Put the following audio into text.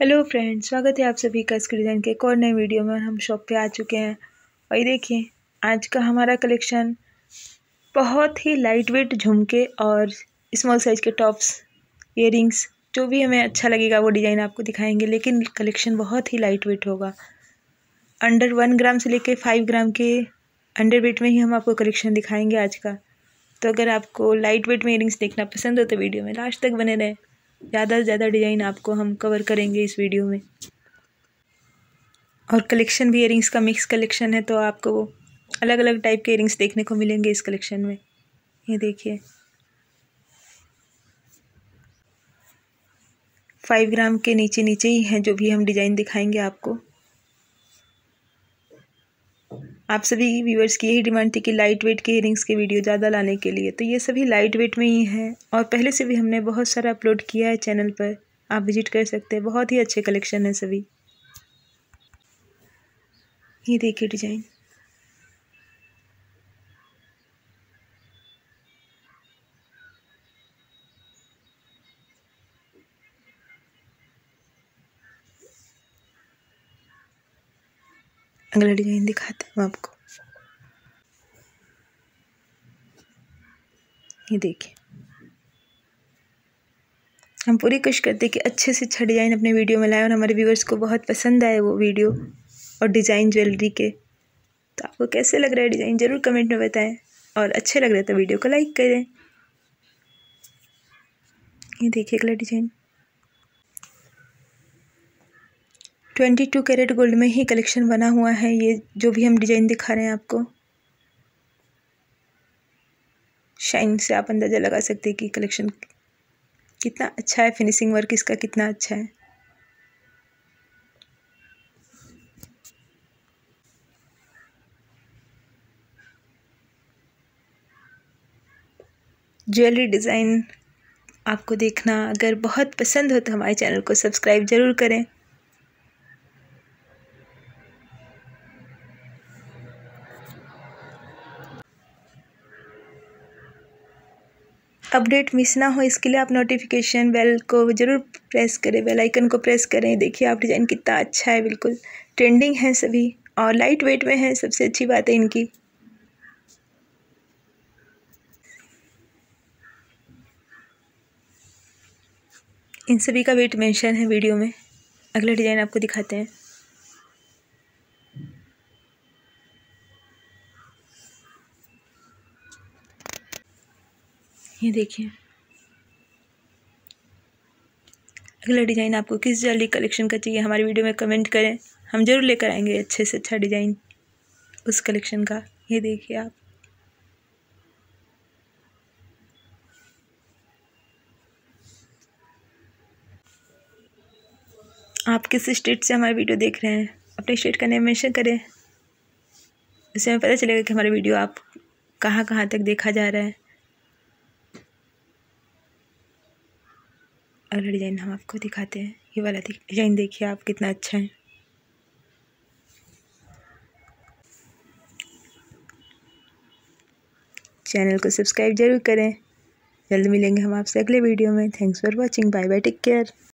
Hello friends स्वागत है आप सभी का इसके डिज़ाइन के एक और नए वीडियो में हम शॉप पे आ चुके हैं। और ये देखिए, आज का हमारा कलेक्शन बहुत ही लाइट वेट झुमके और स्मॉल साइज़ के टॉप्स इयरिंग्स जो भी हमें अच्छा लगेगा वो डिज़ाइन आपको दिखाएँगे, लेकिन कलेक्शन बहुत ही लाइट वेट होगा। अंडर वन ग्राम से लेकर फाइव ग्राम के अंडर वेट में ही हम आपको कलेक्शन दिखाएँगे आज का। तो अगर आपको लाइट वेट में इयरिंग्स देखना पसंद हो तो वीडियो में लास्ट तक बने रहें। ज़्यादा से ज़्यादा डिज़ाइन आपको हम कवर करेंगे इस वीडियो में। और कलेक्शन भी इयरिंग्स का मिक्स कलेक्शन है तो आपको अलग अलग टाइप के इयरिंग्स देखने को मिलेंगे इस कलेक्शन में। ये देखिए। फाइव ग्राम के नीचे नीचे ही हैं जो भी हम डिज़ाइन दिखाएँगे आपको। आप सभी व्यूअर्स की यही डिमांड थी कि लाइट वेट के इयरिंग्स के वीडियो ज़्यादा लाने के लिए। तो ये सभी लाइट वेट में ही हैं और पहले से भी हमने बहुत सारा अपलोड किया है चैनल पर। आप विज़िट कर सकते हैं। बहुत ही अच्छे कलेक्शन हैं सभी। ये देखिए डिज़ाइन अगला डिज़ाइन दिखाते हैं आपको। ये देखिए। हम पूरी कोशिश करते हैं कि अच्छे से अच्छा डिज़ाइन अपने वीडियो में लाएँ और हमारे व्यूवर्स को बहुत पसंद आए वो वीडियो और डिज़ाइन ज्वेलरी के। तो आपको कैसे लग रहा है डिज़ाइन ज़रूर कमेंट में बताएँ और अच्छे लग रहे तो वीडियो को लाइक करें। ये देखिए अगला design twenty two carat gold में ही कलेक्शन बना हुआ है ये, जो भी हम डिज़ाइन दिखा रहे हैं आपको। शाइन से आप अंदाज़ा लगा सकते हैं कि कलेक्शन कितना अच्छा है, फिनिशिंग वर्क इसका कितना अच्छा है। ज्वेलरी डिज़ाइन आपको देखना, अगर बहुत पसंद हो तो हमारे चैनल को सब्सक्राइब ज़रूर करें। अपडेट मिस ना हो, इसके लिए आप नोटिफिकेशन बेल को ज़रूर प्रेस करें। बेल आइकन को प्रेस करें। देखिए, आप डिज़ाइन कितना अच्छा है, बिल्कुल। ट्रेंडिंग है सभी, और लाइट वेट में है, सबसे अच्छी बात है इनकी। इन सभी का वेट मेंशन है वीडियो में। अगला डिज़ाइन आपको दिखाते हैं। ये देखिए। अगला डिज़ाइन आपको किस ज्वेलरी कलेक्शन का चाहिए, हमारी वीडियो में कमेंट करें। हम ज़रूर लेकर आएँगे अच्छे से अच्छा डिज़ाइन उस कलेक्शन का। ये देखिए आप। आप किस स्टेट से हमारी वीडियो देख रहे हैं? अपने स्टेट का नेम मेंशन करें। इससे हमें पता चलेगा कि हमारा वीडियो आप कहाँ कहाँ तक देखा जा रहा है। अगला डिज़ाइन हम आपको दिखाते हैं। ये वाला डिज़ाइन देखिए आप कितना अच्छा है। चैनल को सब्सक्राइब ज़रूर करें। जल्द मिलेंगे हम आपसे अगले वीडियो में। Thanks for watching bye bye take care